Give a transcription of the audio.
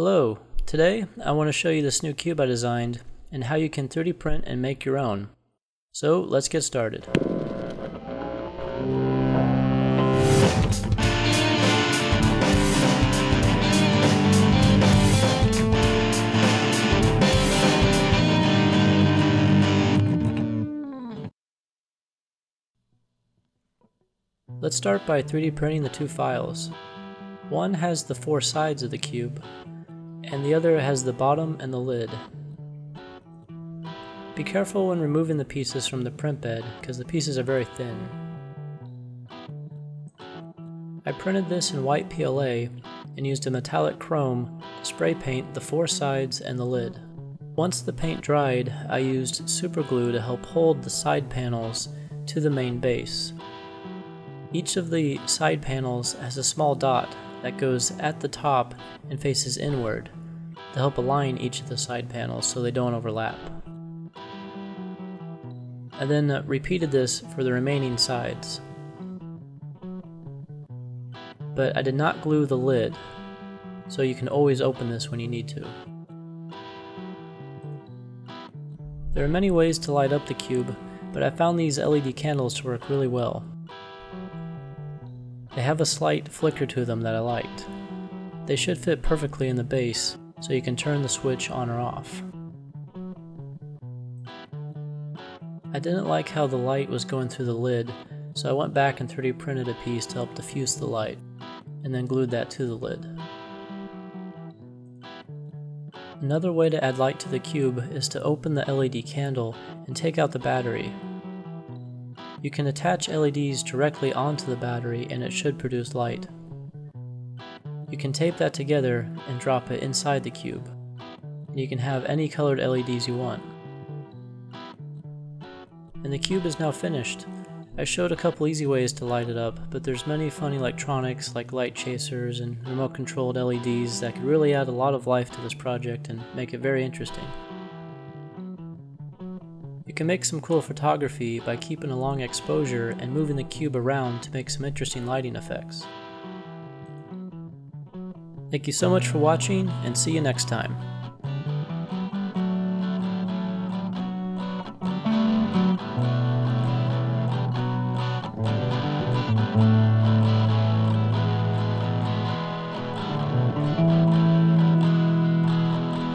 Hello, today I want to show you this new cube I designed and how you can 3D print and make your own. So let's get started. Let's start by 3D printing the two files. One has the four sides of the cube, and the other has the bottom and the lid. Be careful when removing the pieces from the print bed, because the pieces are very thin. I printed this in white PLA and used a metallic chrome to spray paint the four sides and the lid. Once the paint dried, I used super glue to help hold the side panels to the main base. Each of the side panels has a small dot that goes at the top and faces inward to help align each of the side panels so they don't overlap. I then uh, repeated this for the remaining sides. But I did not glue the lid, so you can always open this when you need to. There are many ways to light up the cube, but I found these LED candles to work really well. They have a slight flicker to them that I liked. They should fit perfectly in the base, so you can turn the switch on or off. I didn't like how the light was going through the lid, so I went back and 3D printed a piece to help diffuse the light, and then glued that to the lid. Another way to add light to the cube is to open the LED candle and take out the battery you can attach LEDs directly onto the battery and it should produce light. You can tape that together and drop it inside the cube. And you can have any colored LEDs you want. And the cube is now finished. I showed a couple easy ways to light it up, but there's many fun electronics like light chasers and remote controlled LEDs that could really add a lot of life to this project and make it very interesting. You can make some cool photography by keeping a long exposure and moving the cube around to make some interesting lighting effects. Thank you so much for watching and see you next time.